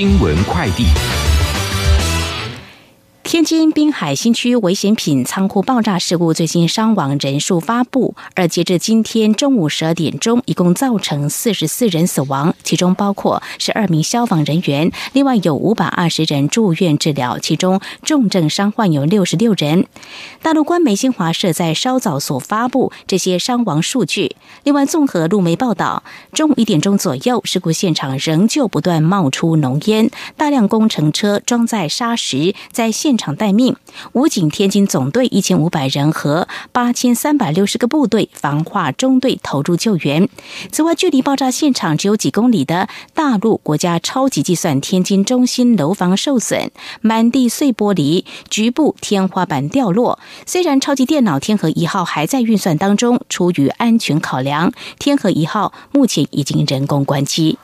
新闻快递。天津滨海新区危险品仓库爆炸事故最新伤亡人数发布，而截至今天中午十二点钟，一共造成四十四人死亡，其中包括十二名消防人员，另外有五百二十人住院治疗，其中重症伤患有六十六人。大陆官媒新华社在稍早所发布这些伤亡数据。另外，综合路媒报道，中午一点钟左右，事故现场仍旧不断冒出浓烟，大量工程车装载砂石在现场待命，武警天津总队一千五百人和八千三百六十个部队防化中队投入救援。此外，距离爆炸现场只有几公里的大陆国家超级计算天津中心楼房受损，满地碎玻璃，局部天花板掉落。虽然超级电脑天河一号还在运算当中，出于安全考量，天河一号目前已经人工关机。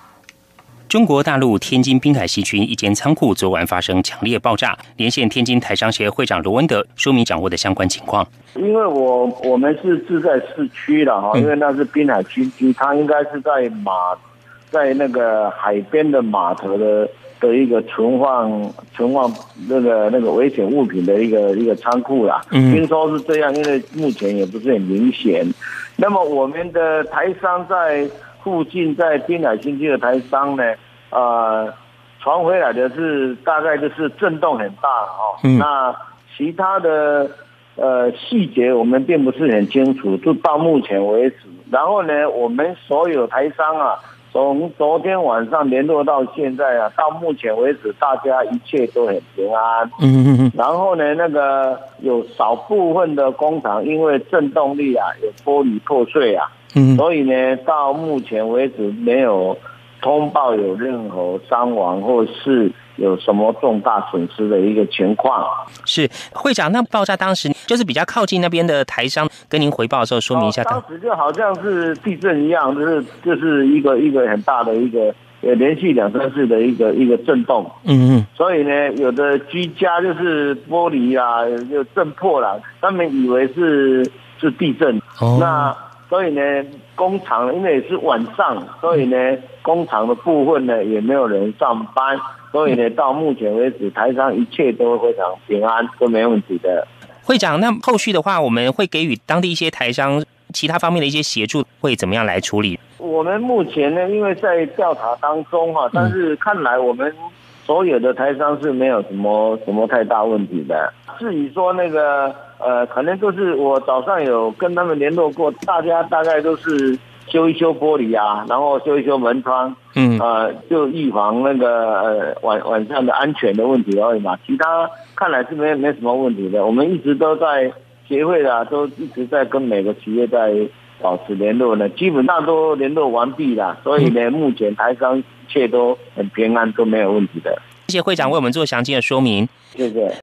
中国大陆天津滨海西区一间仓库昨晚发生强烈爆炸，连线天津台商协会长罗文德说明掌握的相关情况。因为我我们是住在市区了哈，因为那是滨海新区，它应该是在马，在那个海边的码头的的一个存放存放那个那个危险物品的一个一个仓库啦。听说是这样，因为目前也不是很明显。那么我们的台商在。附近在滨海新区的台商呢，呃，传回来的是大概就是震动很大哦。那其他的呃细节我们并不是很清楚，就到目前为止。然后呢，我们所有台商啊，从昨天晚上联络到现在啊，到目前为止大家一切都很平安。嗯嗯嗯。然后呢，那个有少部分的工厂因为震动力啊，有玻璃破碎啊。所以呢，到目前为止没有通报有任何伤亡或是有什么重大损失的一个情况。是会长，那爆炸当时就是比较靠近那边的台商跟您回报的时候，说明一下。当时就好像是地震一样，就是就是一个一个很大的一个呃连续两三次的一个一个震动。嗯嗯。所以呢，有的居家就是玻璃啊就震破了，他们以为是是地震。哦。那。所以呢，工厂因为是晚上，所以呢，工厂的部分呢也没有人上班，所以呢，到目前为止，台商一切都非常平安，都没问题的。会长，那后续的话，我们会给予当地一些台商其他方面的一些协助，会怎么样来处理？我们目前呢，因为在调查当中哈，但是看来我们所有的台商是没有什么什么太大问题的。至于说那个。呃，可能就是我早上有跟他们联络过，大家大概都是修一修玻璃啊，然后修一修门窗，嗯，呃，就预防那个呃晚晚上的安全的问题而已嘛。其他看来是没没什么问题的。我们一直都在协会啊，都一直在跟每个企业在保持联络呢，基本上都联络完毕了。所以呢，目前台商一切都很平安，都没有问题的。谢谢会长为我们做详尽的说明。谢谢。